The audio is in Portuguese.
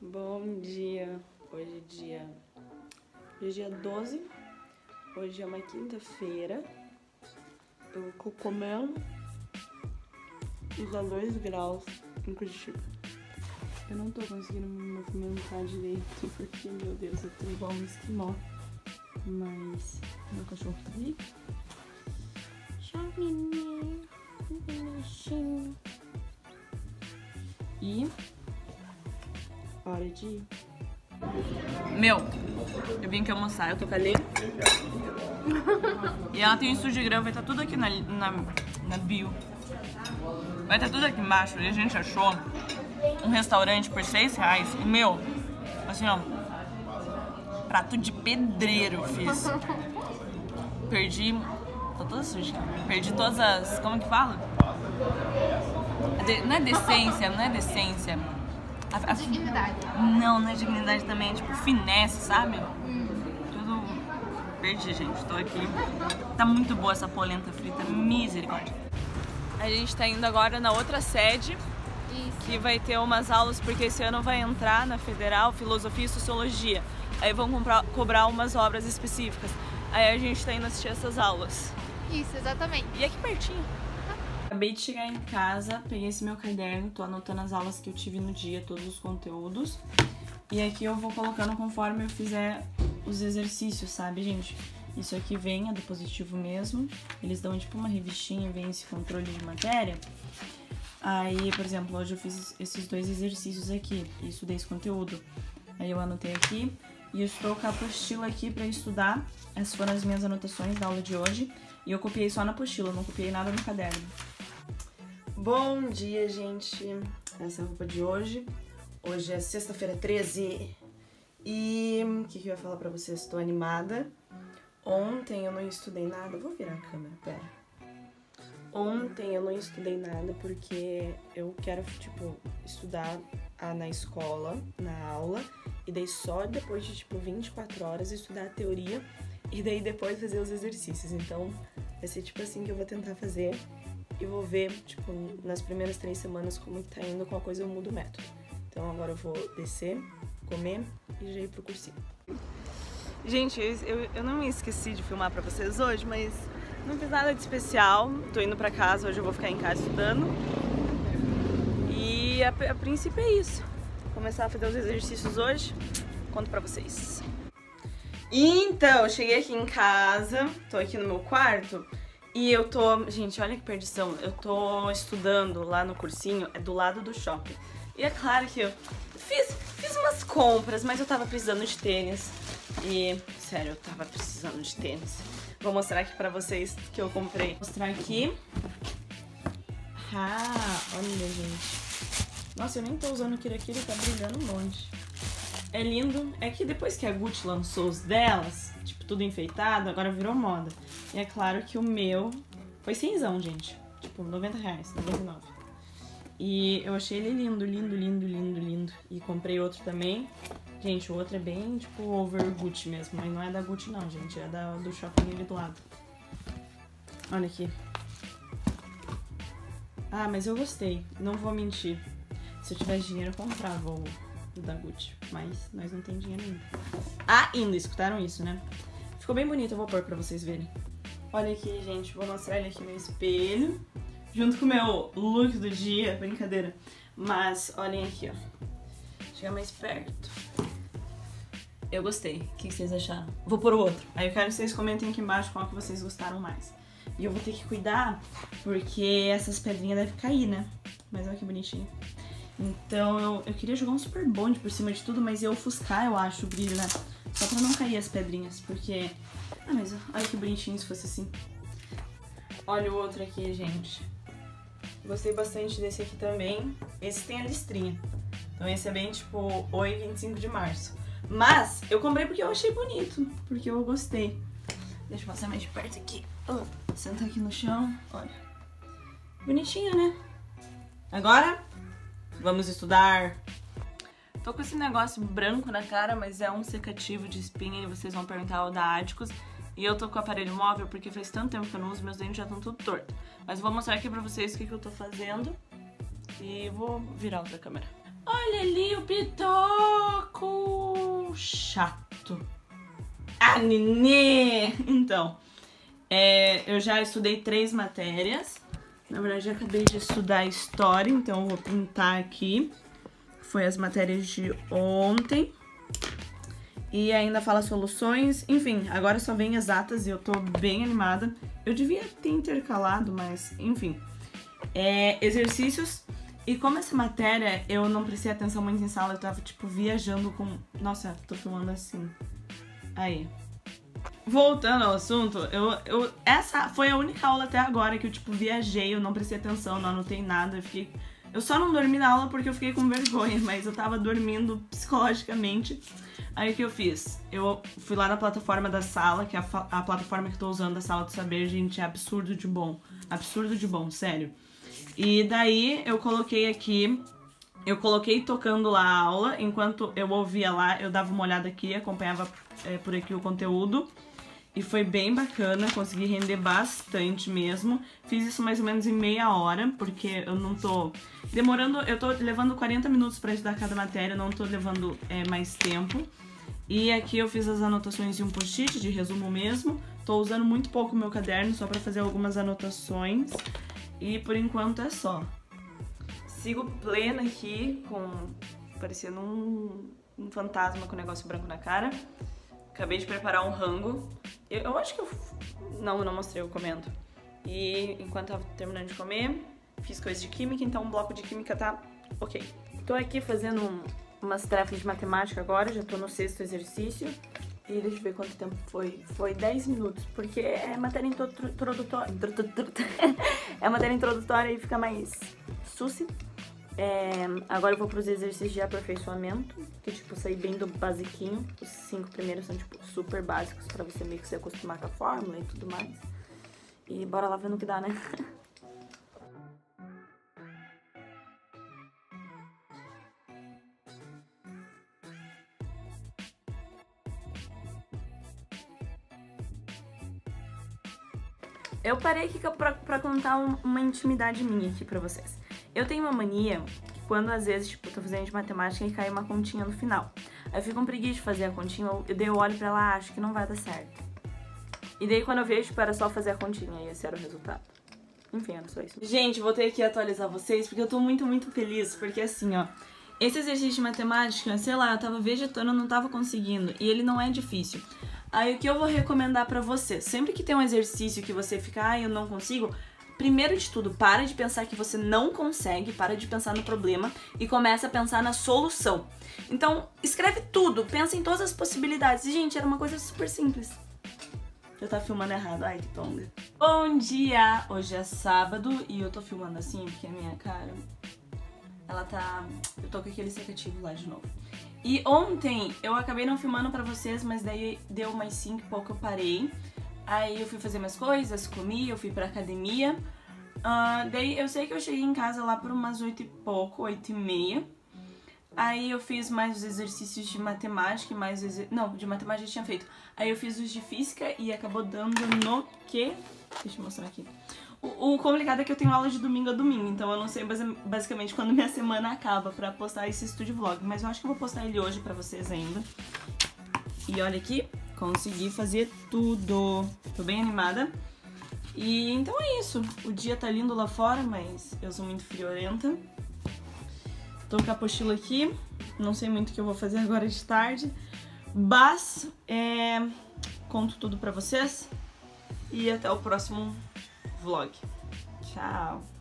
Bom dia. Hoje é dia. Hoje é dia 12. Hoje é uma quinta-feira. Eu tô comendo. E dá 2 graus em Curitiba. Eu não tô conseguindo me movimentar direito porque, meu Deus, eu tô igual um esquimó. Mas meu cachorro tá ali. Joguinho. Bonitinho. E hora de ir. Meu, eu vim aqui almoçar, eu tô com a Lê. E ela tem um Instagram, vai estar tá tudo aqui na, na, na bio. Vai estar tá tudo aqui embaixo. E a gente achou um restaurante por 6 reais. E, meu, assim, ó. Prato de pedreiro fiz. Perdi. Tô toda suja. Perdi todas as. Como que fala? De, não é decência, não é decência a, a, dignidade. Não, não é dignidade também, é tipo finesse, sabe? Hum. Tudo. Perdi, gente. Tô aqui. Tá muito boa essa polenta frita. Misericórdia. A gente tá indo agora na outra sede. Isso. Que vai ter umas aulas, porque esse ano vai entrar na Federal Filosofia e Sociologia. Aí vão comprar, cobrar umas obras específicas. Aí a gente tá indo assistir essas aulas. Isso, exatamente. E aqui pertinho. Acabei de chegar em casa, peguei esse meu caderno, tô anotando as aulas que eu tive no dia, todos os conteúdos. E aqui eu vou colocando conforme eu fizer os exercícios, sabe, gente? Isso aqui vem, é do positivo mesmo. Eles dão tipo uma revistinha, vem esse controle de matéria. Aí, por exemplo, hoje eu fiz esses dois exercícios aqui, estudei esse conteúdo. Aí eu anotei aqui e eu estou com a apostila aqui para estudar. Essas foram as minhas anotações da aula de hoje. E eu copiei só na apostila, não copiei nada no caderno. Bom dia, gente. Essa é a roupa de hoje. Hoje é sexta-feira 13. E o que, que eu ia falar pra vocês? Estou animada. Ontem eu não estudei nada. Vou virar a câmera, pera. Ontem eu não estudei nada porque eu quero, tipo, estudar na escola, na aula, e daí só depois de, tipo, 24 horas estudar a teoria e daí depois fazer os exercícios. Então vai ser tipo assim que eu vou tentar fazer e vou ver, tipo, nas primeiras três semanas como que tá indo, qual coisa eu mudo o método. Então agora eu vou descer, comer e já ir pro cursinho. Gente, eu, eu não me esqueci de filmar pra vocês hoje, mas não fiz nada de especial. Tô indo pra casa, hoje eu vou ficar em casa estudando. E a, a princípio é isso. Vou começar a fazer os exercícios hoje, conto pra vocês. Então, cheguei aqui em casa, tô aqui no meu quarto e eu tô, gente, olha que perdição, eu tô estudando lá no cursinho, é do lado do shopping. E é claro que eu fiz, fiz umas compras, mas eu tava precisando de tênis. E, sério, eu tava precisando de tênis. Vou mostrar aqui pra vocês que eu comprei. Vou mostrar aqui. Ah, olha, gente. Nossa, eu nem tô usando o Kirakiri, tá brilhando um monte. É lindo. É que depois que a Gucci lançou os delas, tipo, tudo enfeitado, agora virou moda. E é claro que o meu foi cinzão, gente. Tipo, 90 reais, 99. E eu achei ele lindo, lindo, lindo, lindo, lindo. E comprei outro também. Gente, o outro é bem, tipo, over Gucci mesmo. Mas não é da Gucci não, gente. É da, do shopping ali do lado. Olha aqui. Ah, mas eu gostei. Não vou mentir. Se eu tivesse dinheiro, eu comprava o da Gucci, mas nós não tem dinheiro ainda. Ainda, escutaram isso, né? Ficou bem bonito, eu vou pôr pra vocês verem. Olha aqui, gente, vou mostrar ele aqui no espelho, junto com o meu look do dia, brincadeira. Mas olhem aqui, ó. Chega mais perto. Eu gostei. O que vocês acharam? Vou pôr o outro. Aí eu quero que vocês comentem aqui embaixo qual que vocês gostaram mais. E eu vou ter que cuidar, porque essas pedrinhas devem cair, né? Mas olha que bonitinho. Então eu, eu queria jogar um super bonde por cima de tudo, mas ia ofuscar, eu acho, o brilho, né? Só pra não cair as pedrinhas, porque... Ah, mas olha que bonitinho se fosse assim. Olha o outro aqui, gente. Gostei bastante desse aqui também. Esse tem a listrinha. Então esse é bem tipo, oi, 25 de março. Mas eu comprei porque eu achei bonito, porque eu gostei. Deixa eu passar mais de perto aqui. Sentar aqui no chão, olha. Bonitinho, né? Agora Vamos estudar. Tô com esse negócio branco na cara, mas é um secativo de espinha e vocês vão perguntar o da Áticos. E eu tô com o aparelho móvel porque faz tanto tempo que eu não uso, meus dentes já estão tudo torto. Mas vou mostrar aqui pra vocês o que, que eu tô fazendo. E vou virar outra câmera. Olha ali o Piton! chato. Ah, Nenê! Então, é, eu já estudei três matérias. Na verdade, já acabei de estudar História, então eu vou pintar aqui. Foi as matérias de ontem. E ainda fala soluções. Enfim, agora só vem exatas e eu tô bem animada. Eu devia ter intercalado, mas enfim. É, exercícios. E como essa matéria eu não prestei atenção muito em sala, eu tava tipo viajando com. Nossa, tô filmando assim. Aí. Voltando ao assunto, eu, eu, essa foi a única aula até agora que eu, tipo, viajei, eu não prestei atenção, não anotei nada, eu fiquei... Eu só não dormi na aula porque eu fiquei com vergonha, mas eu tava dormindo psicologicamente. Aí o que eu fiz? Eu fui lá na plataforma da sala, que é a, a plataforma que eu tô usando da sala do saber, gente, é absurdo de bom. Absurdo de bom, sério. E daí eu coloquei aqui eu coloquei tocando lá a aula, enquanto eu ouvia lá, eu dava uma olhada aqui, acompanhava é, por aqui o conteúdo. E foi bem bacana, consegui render bastante mesmo. Fiz isso mais ou menos em meia hora, porque eu não tô demorando, eu tô levando 40 minutos para estudar cada matéria, não tô levando é, mais tempo. E aqui eu fiz as anotações de um post-it, de resumo mesmo. Tô usando muito pouco o meu caderno, só para fazer algumas anotações. E por enquanto é só. Sigo plena aqui, com parecendo um, um fantasma com um negócio branco na cara. Acabei de preparar um rango. Eu, eu acho que eu... Não, eu não mostrei o comendo. E enquanto eu tava terminando de comer, fiz coisas de química, então o bloco de química tá ok. Tô aqui fazendo um, umas tarefas de matemática agora, já tô no sexto exercício. E deixa eu ver quanto tempo foi. Foi 10 minutos, porque é matéria introdutória. é matéria introdutória e fica mais suci. É, agora eu vou pros exercícios de aperfeiçoamento, que tipo, sair bem do basiquinho. Os cinco primeiros são tipo super básicos pra você meio que se acostumar com a fórmula e tudo mais. E bora lá ver no que dá, né? Eu parei aqui pra, pra contar um, uma intimidade minha aqui pra vocês. Eu tenho uma mania que quando às vezes, tipo, tô fazendo de matemática e cai uma continha no final. Aí eu fico com preguiça de fazer a continha, eu, eu olho pra ela, acho que não vai dar certo. E daí quando eu vejo, tipo, era só fazer a continha e esse era o resultado. Enfim, era só isso. Gente, vou ter que atualizar vocês porque eu tô muito, muito feliz, porque assim, ó, esse exercício de matemática, sei lá, eu tava vegetando, eu não tava conseguindo, e ele não é difícil. Aí o que eu vou recomendar para você? Sempre que tem um exercício que você fica, ah, eu não consigo, primeiro de tudo, para de pensar que você não consegue, para de pensar no problema e começa a pensar na solução. Então, escreve tudo, pensa em todas as possibilidades. E, gente, era uma coisa super simples. Eu tava filmando errado, ai que tonga. Bom dia! Hoje é sábado e eu tô filmando assim porque a minha cara, ela tá... Eu tô com aquele secativo lá de novo. E ontem eu acabei não filmando pra vocês, mas daí deu umas 5 e pouco eu parei. Aí eu fui fazer minhas coisas, comi, eu fui pra academia. Uh, daí eu sei que eu cheguei em casa lá por umas 8 e pouco, 8 e meia. Aí eu fiz mais os exercícios de matemática e mais exer... Não, de matemática eu tinha feito. Aí eu fiz os de física e acabou dando no que... Deixa eu mostrar aqui. O, o, complicado é que eu tenho aula de domingo a domingo, então eu não sei basicamente quando minha semana acaba pra postar esse estúdio vlog. Mas eu acho que eu vou postar ele hoje pra vocês ainda. E olha aqui, consegui fazer tudo. Tô bem animada. E então é isso. O dia tá lindo lá fora, mas eu sou muito friorenta. Tô com a apostila aqui. Não sei muito o que eu vou fazer agora de tarde. Mas, é... Conto tudo pra vocês. E até o próximo vlog. Tchau!